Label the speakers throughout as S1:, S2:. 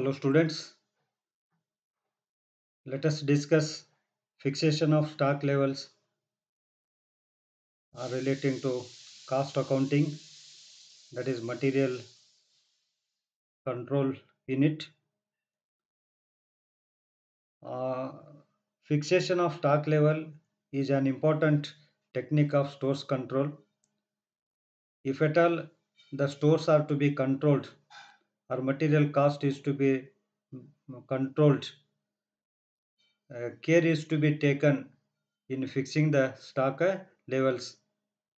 S1: Hello students, let us discuss fixation of stock levels are relating to cost accounting that is material control unit. Uh, fixation of stock level is an important technique of stores control. If at all the stores are to be controlled or material cost is to be mm, controlled, uh, care is to be taken in fixing the stock uh, levels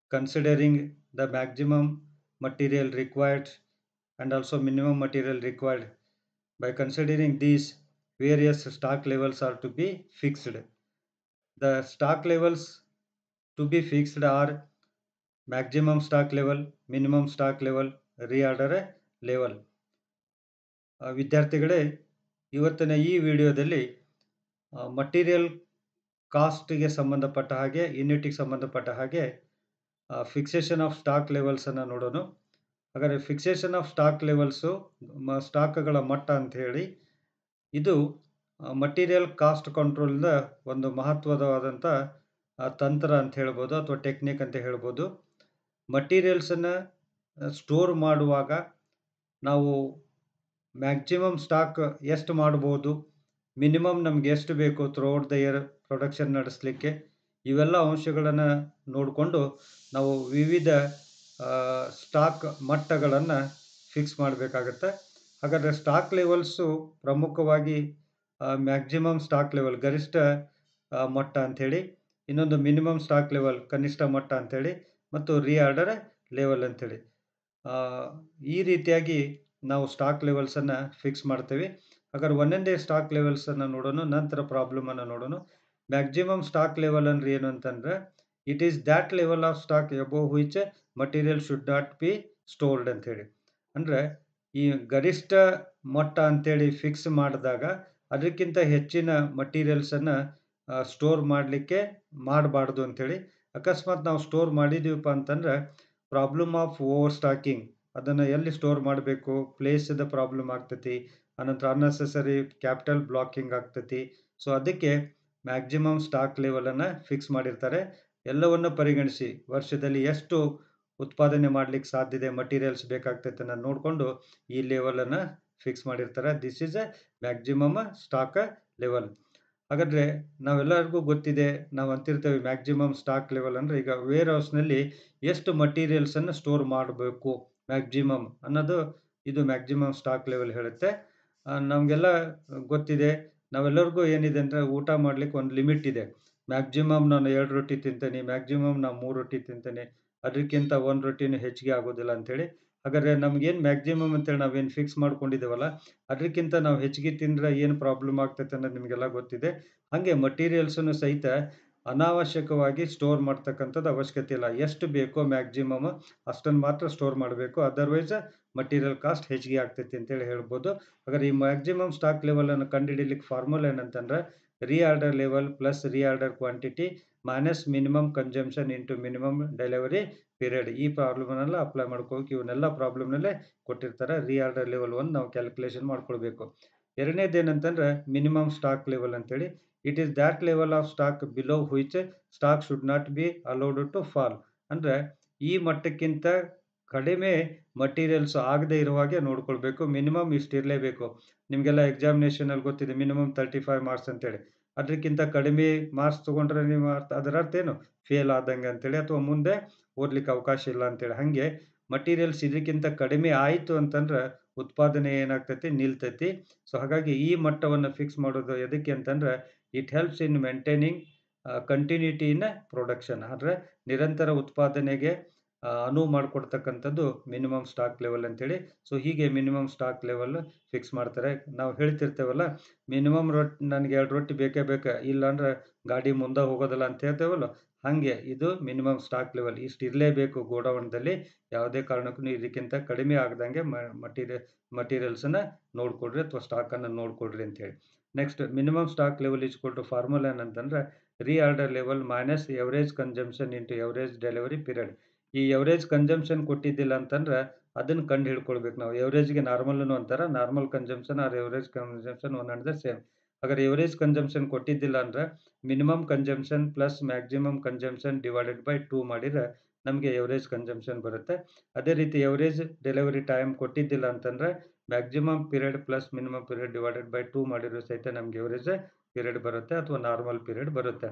S1: considering the maximum material required and also minimum material required. By considering these various stock levels are to be fixed. The stock levels to be fixed are maximum stock level minimum stock level reorder level ವಿದ್ಯಾರ್ಥಿಗಳೇ, ಇವತ್ತಿನ ಈ ವಿಡಿಯೋದಲ್ಲಿ material ಕಾಸ್ಟ್ಗೆ ಸಂಬಂಧಪಟ್ಟ ಹಾಗೆ ಯೂನಿಟಿಗೆ ಸಂಬಂಧಪಟ್ಟ ಹಾಗೆ fixation of stock ಲೆವೆಲ್ಸನ್ನು ನೋಡೋಣ. ಹಾಗಾದರೆ ಫಿಕ್ಸೇಷನ್ ಆಫ್ ಸ್ಟಾಕ್ ಲೆವೆಲ್ಸು ಸ್ಟಾಕ್ಗಳ ಮಟ್ಟ ಅಂತ ಹೇಳಿ, ಇದು ಮಟೀರಿಯಲ್ ಕಾಸ್ಟ್ ಕಂಟ್ರೋಲ್ನ ಒಂದು ಮಹತ್ವದವಾದಂಥ ತಂತ್ರ ಅಂತ ಹೇಳ್ಬೋದು, ಅಥವಾ ಟೆಕ್ನಿಕ್ ಅಂತ ಹೇಳ್ಬೋದು. ಮಟೀರಿಯಲ್ಸನ್ನು ಸ್ಟೋರ್ ಮಾಡುವಾಗ, ನಾವು ಮ್ಯಾಕ್ಸಿಮಮ್ ಸ್ಟಾಕ್ ಎಷ್ಟು ಮಾಡ್ಬೋದು? ಮಿನಿಮಮ್ ನಮ್ಗೆ ಎಷ್ಟು ಬೇಕು ಥ್ರೂಔಟ್ ದ ಇಯರ್ ಪ್ರೊಡಕ್ಷನ್ ನಡೆಸಲಿಕ್ಕೆ? ಇವೆಲ್ಲ ಅಂಶಗಳನ್ನು ನೋಡಿಕೊಂಡು ನಾವು ವಿವಿಧ ಸ್ಟಾಕ್ ಮಟ್ಟಗಳನ್ನು ಫಿಕ್ಸ್ ಮಾಡಬೇಕಾಗತ್ತೆ. ಹಾಗಾದರೆ ಸ್ಟಾಕ್ ಲೆವೆಲ್ಸು ಪ್ರಮುಖವಾಗಿ ಮ್ಯಾಕ್ಸಿಮಮ್ ಸ್ಟಾಕ್ ಲೆವೆಲ್ ಗರಿಷ್ಠ ಮಟ್ಟ ಅಂಥೇಳಿ, ಇನ್ನೊಂದು ಮಿನಿಮಮ್ ಸ್ಟಾಕ್ ಲೆವೆಲ್ ಕನಿಷ್ಠ ಮಟ್ಟ ಅಂಥೇಳಿ, ಮತ್ತು ರೀಆರ್ಡರ್ ಲೆವೆಲ್ ಅಂಥೇಳಿ. ಈ ರೀತಿಯಾಗಿ ನಾವು ಸ್ಟಾಕ್ ಲೆವೆಲ್ಸನ್ನು ಫಿಕ್ಸ್ ಮಾಡ್ತೀವಿ. ಹಾಗಾದ್ರೆ ಒಂದೊಂದೇ ಸ್ಟಾಕ್ ಲೆವೆಲ್ಸನ್ನು ನೋಡೋಣ ನಂತರ ಪ್ರಾಬ್ಲಮನ್ನು ನೋಡೋಣ ಮ್ಯಾಕ್ಸಿಮಮ್ ಸ್ಟಾಕ್ ಲೆವೆಲ್ ಅಂದ್ರೆ ಏನು ಅಂತಂದ್ರೆ it is that level of stock above which material should not be stored ಅಂಥೇಳಿ ಅಂದರೆ ಈ ಗರಿಷ್ಠ ಮಟ್ಟ ಅಂಥೇಳಿ ಫಿಕ್ಸ್ ಮಾಡಿದಾಗ ಅದಕ್ಕಿಂತ ಹೆಚ್ಚಿನ ಮಟೀರಿಯಲ್ಸನ್ನು ಸ್ಟೋರ್ ಮಾಡಲಿಕ್ಕೆ ಮಾಡಬಾರ್ದು ಅಂಥೇಳಿ ಅಕಸ್ಮಾತ್ ನಾವು ಸ್ಟೋರ್ ಮಾಡಿದೀವಪ್ಪ ಅಂತಂದ್ರೆ ಪ್ರಾಬ್ಲಮ್ ಆಫ್ ಓವರ್ ಸ್ಟಾಕಿಂಗ್ ಅದನ್ನು ಎಲ್ಲಿ ಸ್ಟೋರ್ ಮಾಡಬೇಕು? ಪ್ಲೇಸದ ಪ್ರಾಬ್ಲಮ್ ಆಗ್ತೈತಿ. ಅನಂತರ ಅನ್ನೆಸೆಸರಿ ಕ್ಯಾಪಿಟಲ್ ಬ್ಲಾಕಿಂಗ್ ಆಗ್ತೈತಿ. ಸೊ ಅದಕ್ಕೆ ಮ್ಯಾಕ್ಸಿಮಮ್ ಸ್ಟಾಕ್ ಲೆವೆಲನ್ನು ಫಿಕ್ಸ್ ಮಾಡಿರ್ತಾರೆ. ಎಲ್ಲವನ್ನು ಪರಿಗಣಿಸಿ ವರ್ಷದಲ್ಲಿ ಎಷ್ಟು ಉತ್ಪಾದನೆ ಮಾಡಲಿಕ್ಕೆ ಇದೆ ಮಟೀರಿಯಲ್ಸ್ ಬೇಕಾಗ್ತೈತೆ ಅನ್ನೋದು ನೋಡಿಕೊಂಡು ಈ ಲೆವೆಲನ್ನು ಫಿಕ್ಸ್ ಮಾಡಿರ್ತಾರೆ. This is a maximum stock level ಹಾಗಾದರೆ ನಾವೆಲ್ಲರಿಗೂ ಗೊತ್ತಿದೆ, ನಾವು ಅಂತಿರ್ತೇವೆ ಮ್ಯಾಕ್ಸಿಮಮ್ ಸ್ಟಾಕ್ ಲೆವೆಲ್ ಅಂದರೆ ಈಗ ವೇರ್ ಹೌಸ್ನಲ್ಲಿ ಎಷ್ಟು ಮಟೀರಿಯಲ್ಸನ್ನು ಸ್ಟೋರ್ ಮಾಡಬೇಕು? ಮ್ಯಾಕ್ಸಿಮಮ್ ಅನ್ನೋದು ಇದು ಮ್ಯಾಕ್ಸಿಮಮ್ ಸ್ಟಾಕ್ ಲೆವೆಲ್ ಹೇಳುತ್ತೆ. ನಮಗೆಲ್ಲ ಗೊತ್ತಿದೆ, ನಾವೆಲ್ಲರಿಗೂ ಏನಿದೆ ಅಂದರೆ ಊಟ ಮಾಡಲಿಕ್ಕೆ ಒಂದು ಲಿಮಿಟ್ ಇದೆ. ಮ್ಯಾಕ್ಸಿಮಮ್ ನಾನು ಎರಡು ರೊಟ್ಟಿ ತಿಂತೇನೆ, ಮ್ಯಾಕ್ಸಿಮಮ್ ನಾನು ಮೂರು ರೊಟ್ಟಿ ತಿಂತೇನೆ, ಅದಕ್ಕಿಂತ ಒಂದು ರೊಟ್ಟಿನೂ ಹೆಚ್ಚಿಗೆ ಆಗೋದಿಲ್ಲ ಅಂಥೇಳಿ. ಹಾಗಾದರೆ ನಮಗೇನು ಮ್ಯಾಕ್ಸಿಮಮ್ ಅಂತೇಳಿ ನಾವೇನು ಫಿಕ್ಸ್ ಮಾಡ್ಕೊಂಡಿದ್ದೇವಲ್ಲ, ಅದಕ್ಕಿಂತ ನಾವು ಹೆಚ್ಚಿಗೆ ತಿಂದರೆ ಏನು ಪ್ರಾಬ್ಲಮ್ ಆಗ್ತೈತೆ ಅನ್ನೋದು ನಿಮಗೆಲ್ಲ ಗೊತ್ತಿದೆ. ಹಾಗೆ ಮಟೀರಿಯಲ್ಸನ್ನು ಸಹಿತ ಅನಾವಶ್ಯಕವಾಗಿ ಸ್ಟೋರ್ ಮಾಡ್ತಕ್ಕಂಥದ್ದು ಅವಶ್ಯಕತೆ ಇಲ್ಲ. ಎಷ್ಟು ಬೇಕೋ ಮ್ಯಾಕ್ಸಿಮಮ್ ಅಷ್ಟನ್ನು ಮಾತ್ರ ಸ್ಟೋರ್ ಮಾಡಬೇಕು. ಅದರ್ವೈಸ್ ಮಟೀರಿಯಲ್ ಕಾಸ್ಟ್ ಹೆಚ್ಚಿಗೆ ಆಗ್ತೈತಿ ಅಂತೇಳಿ ಹೇಳ್ಬೋದು. ಹಾಗಾದ್ರೆ ಈ ಮ್ಯಾಕ್ಸಿಮಮ್ ಸ್ಟಾಕ್ ಲೆವೆಲನ್ನು ಕಂಡುಹಿಡಿಯಲಿಕ್ಕೆ ಫಾರ್ಮುಲಾ ಏನಂತಂದ್ರೆ reorder level plus reorder quantity minus minimum consumption into minimum delivery period ಈ ಪ್ರಾಬ್ಲಮ್ನೆಲ್ಲ ಅಪ್ಲೈ ಮಾಡ್ಕೋಬೇಕು ಇವನ್ನೆಲ್ಲ ಪ್ರಾಬ್ಲಮ್ನಲ್ಲೇ ಕೊಟ್ಟಿರ್ತಾರೆ. ರೀಆರ್ಡರ್ ಲೆವೆಲ್ ಒಂದು ನಾವು ಕ್ಯಾಲ್ಕುಲೇಷನ್ ಮಾಡ್ಕೊಳ್ಬೇಕು. ಎರಡನೇದು ಏನಂತಂದ್ರೆ ಮಿನಿಮಮ್ ಸ್ಟಾಕ್ ಲೆವೆಲ್ ಅಂತೇಳಿ. It is that level of stock below which stock should not be allowed to fall ಅಂದರೆ ಈ ಮಟ್ಟಕ್ಕಿಂತ ಕಡಿಮೆ ಮಟೀರಿಯಲ್ಸ್ ಆಗದೆ ಇರುವ ಹಾಗೆ ನೋಡ್ಕೊಳ್ಬೇಕು. ಮಿನಿಮಮ್ ಇಷ್ಟು ಇರಲೇಬೇಕು. ನಿಮಗೆಲ್ಲ ಎಕ್ಸಾಮಿನೇಷನಲ್ಲಿ ಗೊತ್ತಿದೆ ಮಿನಿಮಮ್ ತರ್ಟಿ ಫೈವ್ ಮಾರ್ಕ್ಸ್ ಅಂತೇಳಿ. ಅದಕ್ಕಿಂತ ಕಡಿಮೆ ಮಾರ್ಕ್ಸ್ ತೊಗೊಂಡ್ರೆ ನೀವು ಅರ್ಥ, ಅದರ ಅರ್ಥ ಏನು? ಫೇಲ್ ಆದಂಗೆ ಅಂತೇಳಿ ಅಥವಾ ಮುಂದೆ ಓದ್ಲಿಕ್ಕೆ ಅವಕಾಶ ಇಲ್ಲ ಅಂತೇಳಿ. ಹಾಗೆ ಮಟೀರಿಯಲ್ಸ್ ಇದಕ್ಕಿಂತ ಕಡಿಮೆ ಆಯಿತು ಅಂತಂದ್ರೆ ಉತ್ಪಾದನೆ ಏನಾಗ್ತೈತಿ? ನಿಲ್ತೈತಿ. ಸೊ ಹಾಗಾಗಿ ಈ ಮಟ್ಟವನ್ನು ಫಿಕ್ಸ್ ಮಾಡೋದು ಎದಕ್ಕೆ ಅಂತಂದ್ರೆ it helps in maintaining continuity in production ಅಂದರೆ ನಿರಂತರ ಉತ್ಪಾದನೆಗೆ ಅನುವು ಮಾಡಿಕೊಡ್ತಕ್ಕಂಥದ್ದು ಮಿನಿಮಮ್ ಸ್ಟಾಕ್ ಲೆವೆಲ್ ಅಂತೇಳಿ. ಸೊ ಹೀಗೆ ಮಿನಿಮಮ್ ಸ್ಟಾಕ್ ಲೆವೆಲ್ ಫಿಕ್ಸ್ ಮಾಡ್ತಾರೆ. ನಾವು ಹೇಳ್ತಿರ್ತೇವಲ್ಲ ಮಿನಿಮಮ್ ರೊಟ್ಟಿ ನನಗೆ ಎರಡು ರೊಟ್ಟಿ ಬೇಕೇ ಬೇಕಾ. ಇಲ್ಲ ಅಂದ್ರೆ ಗಾಡಿ ಮುಂದೆ ಹೋಗೋದಿಲ್ಲ ಅಂತ ಹೇಳ್ತೇವಲ್ಲ, ಹಾಗೆ ಇದು ಮಿನಿಮಮ್ ಸ್ಟಾಕ್ ಲೆವೆಲ್ ಇಷ್ಟು ಇರಲೇಬೇಕು ಗೋಡೌನ್ದಲ್ಲಿ. ಯಾವುದೇ ಕಾರಣಕ್ಕೂ ಇದಕ್ಕಿಂತ ಕಡಿಮೆ ಆಗದಂಗೆ ಮಟೀರಿಯಲ್ ಮಟೀರಿಯಲ್ಸನ್ನು ನೋಡಿಕೊಡ್ರಿ ಅಥವಾ ಸ್ಟಾಕನ್ನು ನೋಡಿಕೊಡ್ರಿ ಅಂತೇಳಿ. Next minimum stock level is to formula ಏನಂತಂದ್ರೆ reorder level minus average consumption into average delivery period ಈ ಎವರೇಜ್ ಕನ್ಸಂಪ್ಷನ್ ಕೊಟ್ಟಿದ್ದಿಲ್ಲ ಅಂತಂದ್ರೆ, ಅದನ್ನು ಕಂಡು ಹಿಡ್ಕೊಳ್ಬೇಕು ನಾವು. ಎವರೇಜ್ಗೆ ನಾರ್ಮಲ್ನು ಅಂತಾರೆ normal consumption or average consumption one and the same ಹಾಗಾದ್ರೆ ಎವರೇಜ್ ಕನ್ಸಂಪ್ಷನ್ ಕೊಟ್ಟಿದ್ದಿಲ್ಲ ಅಂದ್ರೆ minimum consumption plus maximum consumption divided by two ಮಾಡಿದ್ರೆ, ನಮಗೆ ಎವರೇಜ್ ಕನ್ಸಂಪ್ಷನ್ ಬರುತ್ತೆ. ಅದೇ ರೀತಿ ಎವರೇಜ್ ಡೆಲಿವರಿ ಟೈಮ್ ಕೊಟ್ಟಿದ್ದಿಲ್ಲ ಅಂತಂದರೆ maximum period plus minimum period divided by two ಮಾಡಿರೋ ಸಹಿತ ನಮಗೆ ಎವರೇಜ್ ಪೀರಿಯಡ್ ಬರುತ್ತೆ ಅಥವಾ ನಾರ್ಮಲ್ ಪೀರಿಯಡ್ ಬರುತ್ತೆ.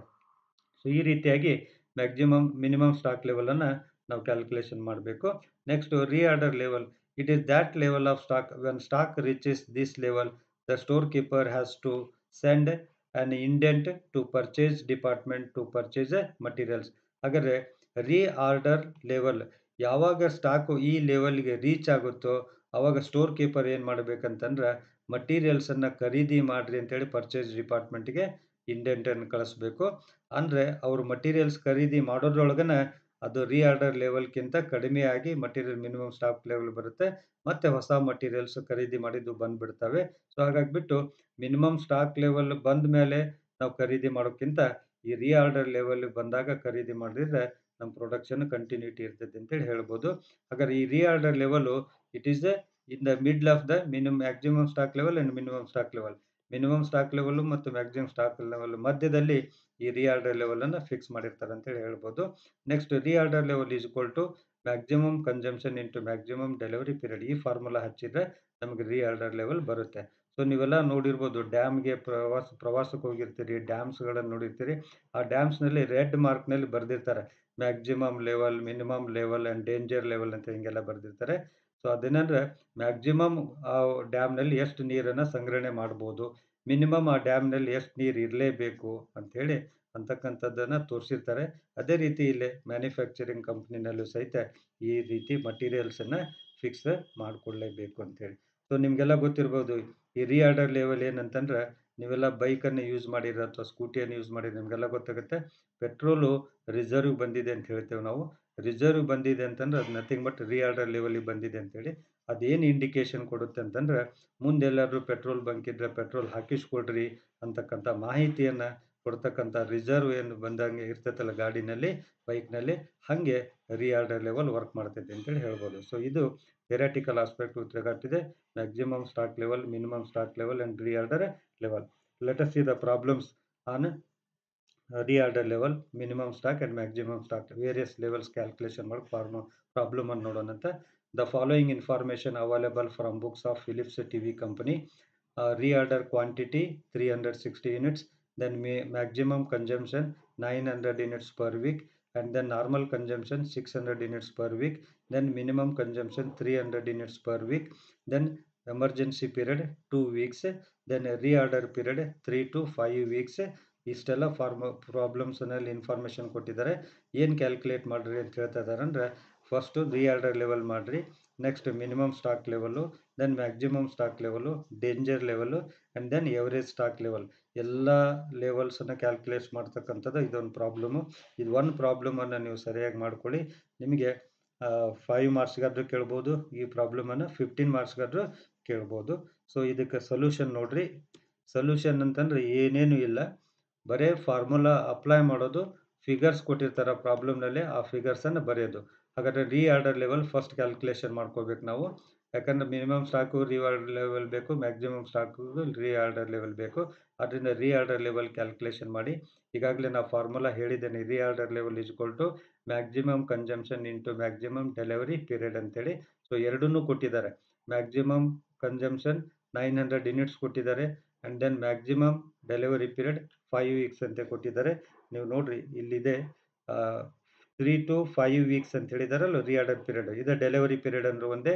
S1: ಸೊ ಈ ರೀತಿಯಾಗಿ ಮ್ಯಾಕ್ಸಿಮಮ್ ಮಿನಿಮಮ್ ಸ್ಟಾಕ್ ಲೆವೆಲನ್ನು ನಾವು ಕ್ಯಾಲ್ಕುಲೇಷನ್ ಮಾಡಬೇಕು. Next reorder level it is that level of stock when stock reaches this level the store keeper has to send an indent to purchase department to purchase materials ಹಾಗಾದರೆ reorder level ಯಾವಾಗ stock ಈ ಲೆವೆಲ್ಗೆ reach ಆಗುತ್ತೋ ಆವಾಗ store keeper ಏನು ಮಾಡಬೇಕಂತಂದ್ರೆ ಮಟೀರಿಯಲ್ಸನ್ನು ಖರೀದಿ ಮಾಡಿರಿ ಅಂತೇಳಿ ಪರ್ಚೇಸ್ ಡಿಪಾರ್ಟ್ಮೆಂಟ್ಗೆ ಇಂಡೆಂಟನ್ನು ಕಳಿಸ್ಬೇಕು. ಅಂದರೆ ಅವರು ಮಟೀರಿಯಲ್ಸ್ ಖರೀದಿ ಮಾಡೋದ್ರೊಳಗನ ಅದು ರೀಆರ್ಡರ್ ಕಡಿಮೆ ಆಗಿ ಮಟೀರಿಯಲ್ ಮಿನಿಮಮ್ ಸ್ಟಾಕ್ ಲೆವೆಲ್ ಬರುತ್ತೆ. ಮತ್ತು ಹೊಸ ಮಟೀರಿಯಲ್ಸ್ ಖರೀದಿ ಮಾಡಿದ್ದು ಬಂದುಬಿಡ್ತವೆ. ಸೊ ಹಾಗಾಗಿಬಿಟ್ಟು ಮಿನಿಮಮ್ ಸ್ಟಾಕ್ ಲೆವೆಲ್ ಬಂದ ಮೇಲೆ ನಾವು ಖರೀದಿ ಮಾಡೋಕ್ಕಿಂತ ಈ ರೀಆರ್ಡರ್ ಲೆವೆಲ್ ಬಂದಾಗ ಖರೀದಿ ಮಾಡಿದ್ರೆ ನಮ್ಮ ಪ್ರೊಡಕ್ಷನ್ ಕಂಟಿನ್ಯೂಟಿ ಇರ್ತೈತೆ ಅಂತೇಳಿ ಹೇಳ್ಬೋದು. ಹಾಗಾದ್ರೆ ಈ reorder level it is in the middle of the minimum maximum stock level and minimum stock level minimum stock level ಮತ್ತು ಮ್ಯಾಕ್ಸಿಮಮ್ ಸ್ಟಾಕ್ ಲೆವೆಲ್ ಮಧ್ಯದಲ್ಲಿ ಈ ರೀಆರ್ಡರ್ ಲೆವೆಲನ್ನು ಫಿಕ್ಸ್ ಮಾಡಿರ್ತಾರೆ ಅಂತೇಳಿ ಹೇಳ್ಬೋದು. Next reorder level is equal to maximum consumption into maximum delivery period ಈ formula ಹಚ್ಚಿದ್ರೆ ನಮಗೆ ರೀಆರ್ಡರ್ ಲೆವೆಲ್ ಬರುತ್ತೆ. ಸೊ ನೀವೆಲ್ಲ ನೋಡಿರ್ಬೋದು ಡ್ಯಾಮ್ಗೆ ಪ್ರವಾಸ, ಪ್ರವಾಸಕ್ಕೆ ಹೋಗಿರ್ತೀರಿ ಡ್ಯಾಮ್ಸ್ಗಳನ್ನು ನೋಡಿರ್ತೀರಿ, ಆ ಡ್ಯಾಮ್ಸ್ನಲ್ಲಿ ರೆಡ್ ಮಾರ್ಕ್ನಲ್ಲಿ ಬರೆದಿರ್ತಾರೆ. Maximum level minimum level and danger level ಅಂತ ಹಿಂಗೆಲ್ಲ ಬರೆದಿರ್ತಾರೆ. ಸೊ ಅದೇನಂದರೆ ಮ್ಯಾಕ್ಸಿಮಮ್ ಆ ಡ್ಯಾಮ್ನಲ್ಲಿ ಎಷ್ಟು ನೀರನ್ನು ಸಂಗ್ರಹಣೆ ಮಾಡ್ಬೋದು ಮಿನಿಮಮ್ ಆ ಡ್ಯಾಮ್ನಲ್ಲಿ ಎಷ್ಟು ನೀರು ಇರಲೇಬೇಕು ಅಂಥೇಳಿ ಅಂತಕ್ಕಂಥದ್ದನ್ನು ತೋರಿಸಿರ್ತಾರೆ. ಅದೇ ರೀತಿ ಇಲ್ಲಿ ಮ್ಯಾನುಫ್ಯಾಕ್ಚರಿಂಗ್ ಕಂಪ್ನಿನಲ್ಲೂ ಸಹಿತ ಈ ರೀತಿ ಮಟೀರಿಯಲ್ಸನ್ನು ಫಿಕ್ಸ್ ಮಾಡಿಕೊಳ್ಳೇಬೇಕು ಅಂಥೇಳಿ ಸೊ ನಿಮಗೆಲ್ಲ ಗೊತ್ತಿರ್ಬೋದು ಈ ರೀಆರ್ಡರ್ ಲೆವೆಲ್ ಏನಂತಂದ್ರೆ ನೀವೆಲ್ಲ ಬೈಕನ್ನು ಯೂಸ್ ಮಾಡಿರ ಅಥವಾ ಸ್ಕೂಟಿಯನ್ನು ಯೂಸ್ ಮಾಡಿದ್ರೆ ನಿಮಗೆಲ್ಲ ಗೊತ್ತಾಗುತ್ತೆ. ಪೆಟ್ರೋಲು ರಿಸರ್ವ್ ಬಂದಿದೆ ಅಂತ ಹೇಳ್ತೇವೆ ನಾವು. ರಿಸರ್ವ್ ಬಂದಿದೆ ಅಂತಂದ್ರೆ ಅದು ನಥಿಂಗ್ ಬಟ್ ರೀಆರ್ಡರ್ ಲೆವೆಲಿಗೆ ಬಂದಿದೆ ಅಂತೇಳಿ ಅದೇನು ಇಂಡಿಕೇಶನ್ ಕೊಡುತ್ತೆ ಅಂತಂದ್ರೆ ಮುಂದೆ ಎಲ್ಲಾದರೂ ಪೆಟ್ರೋಲ್ ಬಂಕ್ ಇದ್ದರೆ ಪೆಟ್ರೋಲ್ ಹಾಕಿಸ್ಕೊಡ್ರಿ ಅಂತಕ್ಕಂಥ ಮಾಹಿತಿಯನ್ನು ಕೊಡ್ತಕ್ಕಂಥ ರಿಸರ್ವ್ ಏನು ಬಂದಂಗೆ ಇರ್ತೈತಲ್ಲ ಗಾಡಿನಲ್ಲಿ ಬೈಕ್ನಲ್ಲಿ ಹಾಗೆ ರೀಆರ್ಡರ್ ಲೆವೆಲ್ ವರ್ಕ್ ಮಾಡ್ತೈತೆ ಅಂತೇಳಿ ಹೇಳ್ಬೋದು. ಸೊ ಇದು theoretical aspect with regard maximum stock level minimum stock level and reorder level let us see the problems on reorder level minimum stock and maximum stock various levels calculation ಮಾಡಿ form problem ಅನ್ನು ನೋಡೋಣಂತ the following information available from books of Philips T V company reorder quantity three hundred sixty units then maximum maximum consumption 900 units per week and then normal consumption 600 units per week then minimum consumption 300 units per week then emergency period 2 weeks then reorder period 3 to 5 weeks ಇಷ್ಟೆಲ್ಲ farm ಪ್ರಾಬ್ಲಮ್ಸ್ನಲ್ಲಿ information ಕೊಟ್ಟಿದ್ದಾರೆ ಏನು calculate ಮಾಡಿರಿ ಅಂತ ಹೇಳ್ತಾ ಇದ್ದಾರೆ ಅಂದರೆ first reorder level ಮಾಡಿರಿ next minimum stock level then maximum stock level danger level and then average stock level ಎಲ್ಲ ಲೆವೆಲ್ಸನ್ನು ಕ್ಯಾಲ್ಕುಲೇಟ್ ಮಾಡ್ತಕ್ಕಂಥದ್ದು ಇದೊಂದು ಪ್ರಾಬ್ಲಮು ಇದು ಒಂದು ಪ್ರಾಬ್ಲಮನ್ನು ನೀವು ಸರಿಯಾಗಿ ಮಾಡ್ಕೊಳ್ಳಿ. ನಿಮಗೆ ಫೈವ್ ಮಾರ್ಕ್ಸ್ಗಾದ್ರೂ ಕೇಳ್ಬೋದು, ಈ ಪ್ರಾಬ್ಲಮನ್ನು ಫಿಫ್ಟೀನ್ ಮಾರ್ಕ್ಸ್ಗಾದರೂ ಕೇಳ್ಬೋದು. ಸೊ ಇದಕ್ಕೆ ಸೊಲ್ಯೂಷನ್ ನೋಡಿರಿ. ಸೊಲ್ಯೂಷನ್ ಅಂತಂದರೆ ಏನೇನು ಇಲ್ಲ. ಬರೇ ಫಾರ್ಮುಲಾ ಅಪ್ಲೈ ಮಾಡೋದು ಫಿಗರ್ಸ್ ಕೊಟ್ಟಿರ್ತಾರೆ ಪ್ರಾಬ್ಲಮ್ನಲ್ಲಿ ಆ ಫಿಗರ್ಸನ್ನು ಬರೆಯೋದು. ಹಾಗಾದರೆ ರೀ ಆರ್ಡರ್ ಲೆವೆಲ್ ಫಸ್ಟ್ ಕ್ಯಾಲ್ಕುಲೇಷನ್ ಮಾಡ್ಕೋಬೇಕು ನಾವು. ಯಾಕಂದರೆ minimum stock reorder level ಬೇಕು maximum stock reorder level ಬೇಕು. ಅದರಿಂದ ರೀ ಆರ್ಡರ್ ಲೆವೆಲ್ ಕ್ಯಾಲ್ಕುಲೇಷನ್ ಮಾಡಿ. ಈಗಾಗಲೇ ನಾವು ಫಾರ್ಮುಲಾ ಹೇಳಿದ್ದೇನೆ reorder level is equal to maximum consumption into maximum delivery period ಅಂತೇಳಿ. ಸೊ ಎರಡನ್ನೂ ಕೊಟ್ಟಿದ್ದಾರೆ. Maximum consumption nine hundred units ಕೊಟ್ಟಿದ್ದಾರೆ. And then maximum delivery period five weeks ಅಂತ ಕೊಟ್ಟಿದ್ದಾರೆ. ನೀವು ನೋಡಿರಿ, ಇಲ್ಲಿದೆ ತ್ರೀ ಟು ಫೈವ್ ವೀಕ್ಸ್ ಅಂತ ಹೇಳಿದಾರಲ್ಲ ರೀಆರ್ಡರ್ ಪೀರಿಯಡ್ ಇದು ಡೆಲಿವರಿ ಪೀರಿಯಡ್ ಅಂದ್ರೆ ಒಂದೇ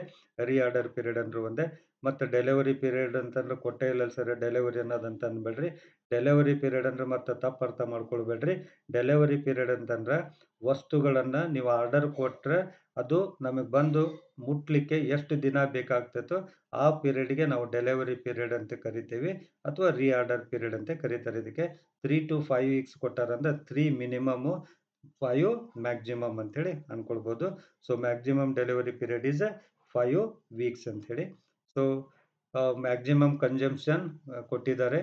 S1: ರೀಆರ್ಡರ್ ಪೀರಿಯಡ್ ಅಂದ್ರೆ ಒಂದೇ. ಮತ್ತು ಡೆಲಿವರಿ ಪೀರಿಯಡ್ ಅಂತಂದ್ರೆ ಕೊಟ್ಟೇ ಇಲ್ಲ ಸರ್ ಡೆಲಿವರಿ ಅನ್ನೋದಂತ ಅಂದ್ಬೇಡ್ರಿ. ಡೆಲಿವರಿ ಪೀರಿಯಡ್ ಅಂದ್ರೆ ಮತ್ತೆ ತಪ್ಪು ಅರ್ಥ ಮಾಡ್ಕೊಳ್ಬೇಡ್ರಿ. ಡೆಲಿವರಿ ಪೀರಿಯಡ್ ಅಂತಂದ್ರೆ ವಸ್ತುಗಳನ್ನು ನೀವು ಆರ್ಡರ್ ಕೊಟ್ಟರೆ ಅದು ನಮಗೆ ಬಂದು ಮುಟ್ಲಿಕ್ಕೆ ಎಷ್ಟು ದಿನ ಬೇಕಾಗ್ತೈತೋ ಆ ಪೀರಿಯಡ್ಗೆ ನಾವು ಡೆಲಿವರಿ ಪೀರಿಯಡ್ ಅಂತ ಕರಿತೀವಿ, ಅಥವಾ ರೀಆರ್ಡರ್ ಪೀರಿಯಡ್ ಅಂತ ಕರೀತಾರೆ. ಇದಕ್ಕೆ ತ್ರೀ ಟು ಫೈವ್ ವೀಕ್ಸ್ ಕೊಟ್ಟಾರಂದ್ರೆ ತ್ರೀ ಮಿನಿಮಮ್ಮು ಫೈವ್ ಮ್ಯಾಕ್ಸಿಮಮ್ ಅಂಥೇಳಿ ಅಂದ್ಕೊಳ್ಬೋದು so maximum delivery period is five weeks ಅಂತ ಹೇಳಿ ಸೊ ಮ್ಯಾಕ್ಸಿಮಮ್ ಕನ್ಸಂಪ್ಷನ್ ಕೊಟ್ಟಿದ್ದಾರೆ.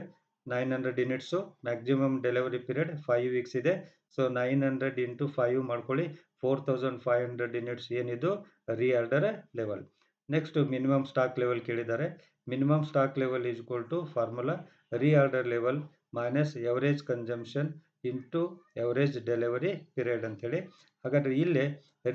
S1: Nine hundred units maximum delivery period five weeks ಇದೆ. So nine hundred into five ಮಾಡ್ಕೊಳ್ಳಿ. Four thousand five hundred units ಏನಿದು? Reorder level next minimum stock level ಕೇಳಿದ್ದಾರೆ. Minimum stock level is to formula reorder level minus average consumption into average delivery period ಅಂತೇಳಿ. ಹಾಗಾದರೆ ಇಲ್ಲೇ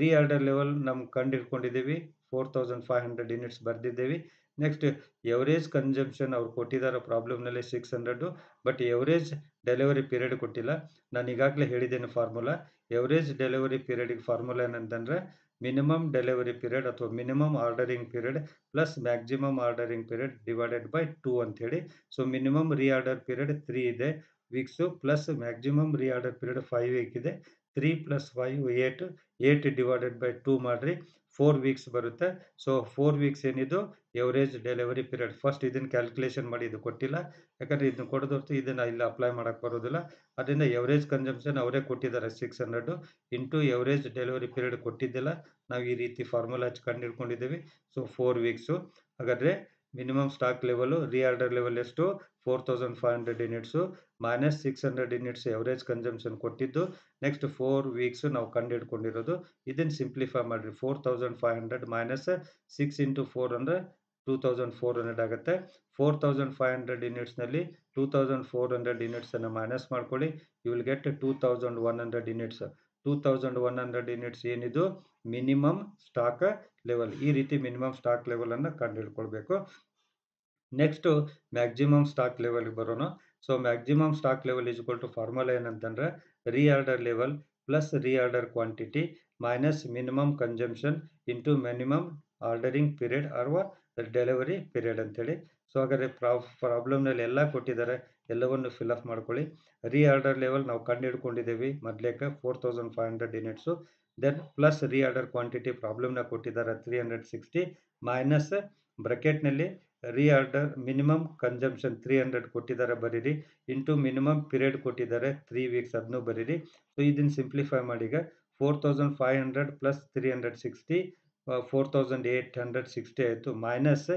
S1: reorder level ನಮ್ಮ ಕಂಡು ಹಿಡ್ಕೊಂಡಿದ್ದೀವಿ four thousand five hundred units ಬರೆದಿದ್ದೀವಿ. Next average consumption ಅವ್ರು ಕೊಟ್ಟಿದ್ದಾರೆ ಪ್ರಾಬ್ಲಮ್ನಲ್ಲಿ six hundred but average delivery period ಕೊಟ್ಟಿಲ್ಲ. ನಾನು ಈಗಾಗಲೇ ಹೇಳಿದ್ದೇನೆ ಫಾರ್ಮುಲಾ. ಎವರೇಜ್ ಡೆಲಿವರಿ ಪೀರಿಯಡಿಗೆ ಫಾರ್ಮುಲಾ ಏನಂತಂದರೆ ಮಿನಿಮಮ್ ಡೆಲಿವರಿ ಪಿರಿಯಡ್ ಅಥವಾ minimum ordering period plus maximum ordering period divided by two ಅಂಥೇಳಿ so minimum reorder period three ಇದೆ. Weeks plus maximum reorder period five week ಇದೆ. Three plus five eight eight divided by two ಮಾಡಿರಿ four weeks ಬರುತ್ತೆ. So four weeks ಏನಿದು? Average delivery period first ಇದನ್ನು calculation ಮಾಡಿ, ಇದು ಕೊಟ್ಟಿಲ್ಲ. ಯಾಕಂದರೆ ಇದನ್ನು ಕೊಡೋದೊರ್ತು ಇದನ್ನು ಇಲ್ಲಿ ಅಪ್ಲೈ ಮಾಡೋಕ್ಕೆ ಬರೋದಿಲ್ಲ. ಅದರಿಂದ ಎವರೇಜ್ ಕನ್ಸಂಪ್ಷನ್ ಅವರೇ ಕೊಟ್ಟಿದ್ದಾರೆ six hundred into average delivery period ಕೊಟ್ಟಿದ್ದಿಲ್ಲ. ನಾವು ಈ ರೀತಿ ಫಾರ್ಮುಲಾ ಹಚ್ಚಿ ಕಂಡು ಹಿಡ್ಕೊಂಡಿದ್ದೀವಿ ಸೊ ಫೋರ್ ವೀಕ್ಸು ಹಾಗಾದರೆ minimum stock level reorder level ಎಷ್ಟು? Four thousand five hundred units minus six hundred units average consumption ಕೊಟ್ಟಿದ್ದು ನೆಕ್ಸ್ಟ್ ಫೋರ್ ವೀಕ್ಸು ನಾವು ಕಂಡು ಹಿಡ್ಕೊಂಡಿರೋದು ಇದನ್ನು ಸಿಂಪ್ಲಿಫೈ ಮಾಡಿರಿ. Four thousand five hundred minus six into four ಅಂದರೆ two thousand four hundred ಆಗುತ್ತೆ. Four thousand five hundred ಯೂನಿಟ್ಸ್ನಲ್ಲಿ two thousand four hundred ಯೂನಿಟ್ಸನ್ನು ಮೈನಸ್ ಮಾಡ್ಕೊಳ್ಳಿ. You will get two thousand one hundred units two thousand one hundred units ಏನಿದು? Minimum stock level ಈ ರೀತಿ minimum stock ಲೆವೆಲನ್ನು ಕಂಡು ಹಿಡ್ಕೊಳ್ಬೇಕು ನೆಕ್ಸ್ಟು ಮ್ಯಾಕ್ಸಿಮಮ್ ಸ್ಟಾಕ್ ಲೆವೆಲ್ಗೆ ಬರೋಣ. So maximum stock level is to formula ಏನಂತಂದರೆ reorder level plus reorder quantity minus minimum consumption into minimum ordering period ಅಥವಾ ಡೆಲಿವರಿ ಪೀರಿಯಡ್ ಅಂತೇಳಿ. ಸೊ ಹಾಗಾದರೆ ಪ್ರಾಬ್ಲಮ್ನಲ್ಲಿ ಎಲ್ಲ ಕೊಟ್ಟಿದ್ದಾರೆ. ಎಲ್ಲವನ್ನು ಫಿಲ್ ಅಪ್ ಮಾಡ್ಕೊಳ್ಳಿ. ರೀಆರ್ಡರ್ ಲೆವೆಲ್ ನಾವು ಕಂಡು ಹಿಡ್ಕೊಂಡಿದ್ದೀವಿ ಮೊದಲೇಕ four thousand five hundred units. Then plus reorder quantity ಪ್ರಾಬ್ಲಮ್ನ ಕೊಟ್ಟಿದ್ದಾರೆ three hundred sixty minus ಬ್ರಕೆಟ್ನಲ್ಲಿ reorder minimum consumption three hundred ಕೊಟ್ಟಿದ್ದಾರೆ ಬರೀರಿ. ಇಂಟು ಮಿನಿಮಮ್ ಪಿರಿಯಡ್ ಕೊಟ್ಟಿದ್ದಾರೆ ತ್ರೀ ವೀಕ್ಸ್ ಅದನ್ನು ಬರೀರಿ. ಸೊ ಇದನ್ನು ಸಿಂಪ್ಲಿಫೈ ಮಾಡಿ ಈಗ four thousand five hundred plus three hundred sixty four thousand eight hundred sixty ಆಯಿತು. Minus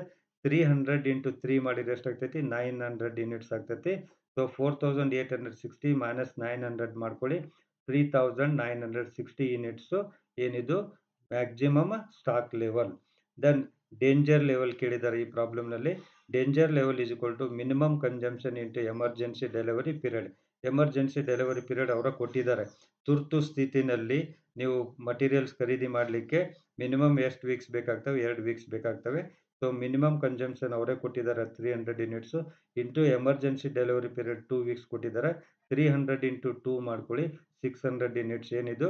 S1: three hundred into three ಮಾಡಿದ್ರೆ ಎಷ್ಟಾಗ್ತೈತಿ? ನೈನ್ ಹಂಡ್ರೆಡ್ ಯೂನಿಟ್ಸ್ ಆಗ್ತೈತಿ. So four thousand eight hundred sixty minus nine hundred ಮಾಡ್ಕೊಳ್ಳಿ. Three thousand nine hundred sixty units ಏನಿದು? Maximum stock level then danger level ಕೇಳಿದ್ದಾರೆ ಈ ಪ್ರಾಬ್ಲಮ್ನಲ್ಲಿ danger level is equal to minimum consumption into emergency delivery period emergency delivery period ಅವರ ಕೊಟ್ಟಿದ್ದಾರೆ. ತುರ್ತು ಸ್ಥಿತಿನಲ್ಲಿ ನೀವು materials ಖರೀದಿ ಮಾಡಲಿಕ್ಕೆ ಮಿನಿಮಮ್ ಎಷ್ಟು ವೀಕ್ಸ್ ಬೇಕಾಗ್ತವೆ? ಎರಡು ವೀಕ್ಸ್ ಬೇಕಾಗ್ತವೆ. ಸೊ ಮಿನಿಮಮ್ ಕನ್ಸಂಪ್ಷನ್ ಅವರೇ ಕೊಟ್ಟಿದ್ದಾರೆ three hundred units into emergency delivery period two weeks ಕೊಟ್ಟಿದ್ದಾರೆ. ತ್ರೀ ಹಂಡ್ರೆಡ್ ಇಂಟು ಟೂ ಮಾಡ್ಕೊಳ್ಳಿ. ಸಿಕ್ಸ್ ಹಂಡ್ರೆಡ್ ಯೂನಿಟ್ಸ್ ಏನಿದು?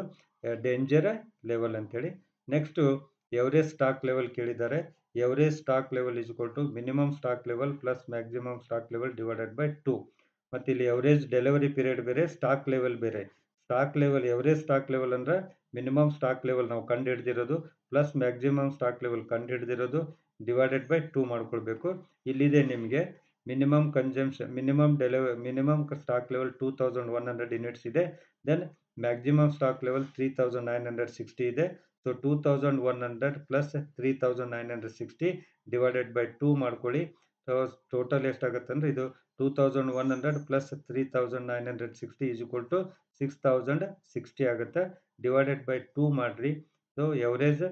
S1: ಡೇಂಜರ್ ಲೆವೆಲ್ ಅಂತೇಳಿ. ನೆಕ್ಸ್ಟು ಎವರೇಜ್ ಸ್ಟಾಕ್ ಲೆವೆಲ್ ಕೇಳಿದ್ದಾರೆ average stock level is to minimum stock level plus maximum stock level divided by two ಮತ್ತು ಇಲ್ಲಿ average delivery period ಬೇರೆ stock level ಬೇರೆ stock level average stock level ಅಂದರೆ minimum stock level ನಾವು ಕಂಡು ಹಿಡ್ದಿರೋದು plus maximum stock level ಕಂಡು ಹಿಡ್ದಿರೋದು ಡಿವೈಡೆಡ್ ಬೈ ಟೂ ಮಾಡ್ಕೊಳ್ಬೇಕು ಇಲ್ಲಿದೆ ನಿಮಗೆ minimum consumption minimum delivery minimum stock level two thousand one hundred units ಇದೆ then maximum stock level three thousand nine hundred sixty ಇದೆ so two thousand one hundred plus three thousand nine hundred sixty divided by two ಮಾಡ್ಕೊಳ್ಳಿ. So total ಎಷ್ಟಾಗುತ್ತೆ ಅಂದರೆ ಇದು two thousand one hundred plus three thousand nine hundred sixty is equal to six thousand sixty ಆಗುತ್ತೆ. Divided by two ಮಾಡಿರಿ. So average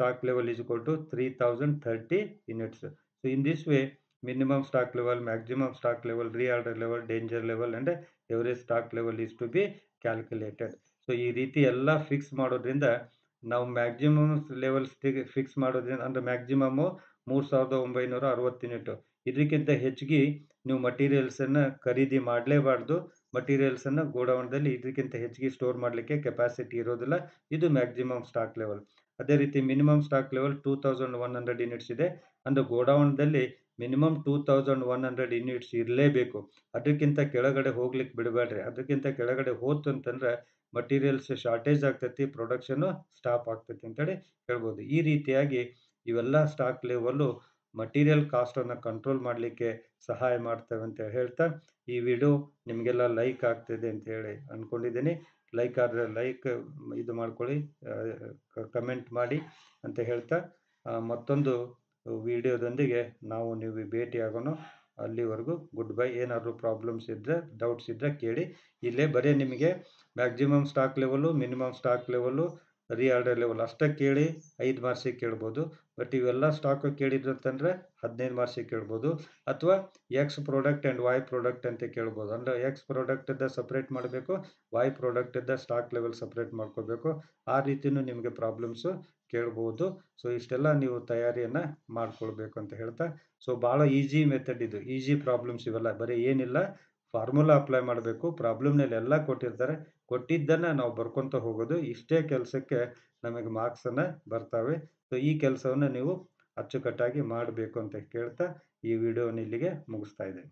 S1: stock level is equal to three thousand thirty units so in this way minimum stock level maximum stock level reorder level danger level and average stock level is to be calculated so ಈ ರೀತಿ ಎಲ್ಲ fix ಮಾಡೋದ್ರಿಂದ ನಾವು maximum level fix ಮಾಡೋದ್ರಿಂದ, ಅಂದರೆ maximum ಮೂರು ಸಾವಿರದ ಒಂಬೈನೂರ ಅರವತ್ತು ಯೂನಿಟು ಇದಕ್ಕಿಂತ ಹೆಚ್ಚಿಗೆ ನೀವು ಮಟೀರಿಯಲ್ಸನ್ನು ಖರೀದಿ ಮಾಡಲೇಬಾರ್ದು. ಮಟೀರಿಯಲ್ಸನ್ನು ಗೋಡೌನ್ದಲ್ಲಿ ಇದಕ್ಕಿಂತ ಹೆಚ್ಚಿಗೆ ಸ್ಟೋರ್ ಮಾಡಲಿಕ್ಕೆ ಕೆಪಾಸಿಟಿ ಇರೋದಿಲ್ಲ. ಇದು ಮ್ಯಾಕ್ಸಿಮಮ್ ಸ್ಟಾಕ್ ಲೆವೆಲ್ ಅದೇ ರೀತಿ minimum stock level two thousand one hundred units ಇದೆ. ಅಂದರೆ ಗೋಡೌನ್ದಲ್ಲಿ minimum two thousand one hundred units ಇರಲೇಬೇಕು. ಅದಕ್ಕಿಂತ ಕೆಳಗಡೆ ಹೋಗ್ಲಿಕ್ಕೆ ಬಿಡಬೇಡ್ರಿ ಅದಕ್ಕಿಂತ ಕೆಳಗಡೆ ಹೋತು ಅಂತಂದ್ರೆ ಮಟೀರಿಯಲ್ಸ್ ಶಾರ್ಟೇಜ್ ಆಗ್ತೈತಿ ಪ್ರೊಡಕ್ಷನ್ ಸ್ಟಾಪ್ ಆಗ್ತೈತಿ ಅಂತೇಳಿ ಹೇಳ್ಬೋದು. ಈ ರೀತಿಯಾಗಿ ಇವೆಲ್ಲ ಸ್ಟಾಕ್ ಲೆವೆಲ್ಲು ಮಟೀರಿಯಲ್ ಕಾಸ್ಟನ್ನು ಕಂಟ್ರೋಲ್ ಮಾಡಲಿಕ್ಕೆ ಸಹಾಯ ಮಾಡ್ತವೆ ಅಂತ ಹೇಳ್ತಾ ಈ ವಿಡಿಯೋ ನಿಮಗೆಲ್ಲ ಲೈಕ್ ಆಗ್ತಿದೆ ಅಂತ ಹೇಳಿ ಅಂದ್ಕೊಂಡಿದ್ದೀನಿ ಲೈಕ್ ಆದರೆ ಲೈಕ್ ಇದು ಮಾಡ್ಕೊಳ್ಳಿ ಕಮೆಂಟ್ ಮಾಡಿ ಅಂತ ಹೇಳ್ತಾ ಮತ್ತೊಂದು ವಿಡಿಯೋದೊಂದಿಗೆ ನಾವು ನೀವು ಭೇಟಿಯಾಗೋಣ. ಅಲ್ಲಿವರೆಗೂ ಗುಡ್ ಬೈ. ಏನಾದರೂ ಪ್ರಾಬ್ಲಮ್ಸ್ ಇದ್ದರೆ ಡೌಟ್ಸ್ ಇದ್ದರೆ ಕೇಳಿ. ಇಲ್ಲೇ ಬರೀ ನಿಮಗೆ maximum stock level minimum stock level reorder level ಅಷ್ಟೇ ಕೇಳಿ ಐದು ಮಾರ್ಸಿಗೆ ಕೇಳ್ಬೋದು. ಬಟ್ ಇವೆಲ್ಲ ಸ್ಟಾಕು ಕೇಳಿದ್ರು ಅಂತಂದರೆ ಹದಿನೈದು ಮಾರ್ಸಿಗೆ ಕೇಳ್ಬೋದು. ಅಥವಾ X product and Y product ಅಂತ ಕೇಳ್ಬೋದು. ಅಂದರೆ ಎಕ್ಸ್ ಪ್ರಾಡಕ್ಟಿಂದ ಸಪ್ರೇಟ್ ಮಾಡಬೇಕು ವೈ ಪ್ರಾಡಕ್ಟಿಂದ ಸ್ಟಾಕ್ ಲೆವೆಲ್ ಸಪ್ರೇಟ್ ಮಾಡ್ಕೋಬೇಕು. ಆ ರೀತಿಯೂ ನಿಮಗೆ ಪ್ರಾಬ್ಲಮ್ಸು ಕೇಳ್ಬೋದು. ಸೊ ಇಷ್ಟೆಲ್ಲ ನೀವು ತಯಾರಿಯನ್ನು ಮಾಡ್ಕೊಳ್ಬೇಕು ಅಂತ ಹೇಳ್ತಾ ಸೊ ಭಾಳ ಈಸಿ ಮೆಥಡ್ ಇದು. ಈಸಿ ಪ್ರಾಬ್ಲಮ್ಸ್ ಇವೆಲ್ಲ. ಬರೀ ಏನಿಲ್ಲ ಫಾರ್ಮುಲಾ ಅಪ್ಲೈ ಮಾಡಬೇಕು. ಪ್ರಾಬ್ಲಮ್ನಲ್ಲಿ ಎಲ್ಲ ಕೊಟ್ಟಿರ್ತಾರೆ. ಕೊಟ್ಟಿದ್ದನ್ನು ನಾವು ಬರ್ಕೊತ ಹೋಗೋದು. ಇಷ್ಟೇ ಕೆಲಸಕ್ಕೆ ನಮಗೆ ಮಾರ್ಕ್ಸನ್ನು ಬರ್ತವೆ. ಸೊ ಈ ಕೆಲಸವನ್ನು ನೀವು ಅಚ್ಚುಕಟ್ಟಾಗಿ ಮಾಡಬೇಕು ಅಂತ ಕೇಳ್ತಾ ಈ ವಿಡಿಯೋನ ಇಲ್ಲಿಗೆ ಮುಗಿಸ್ತಾ ಇದ್ದೇನೆ.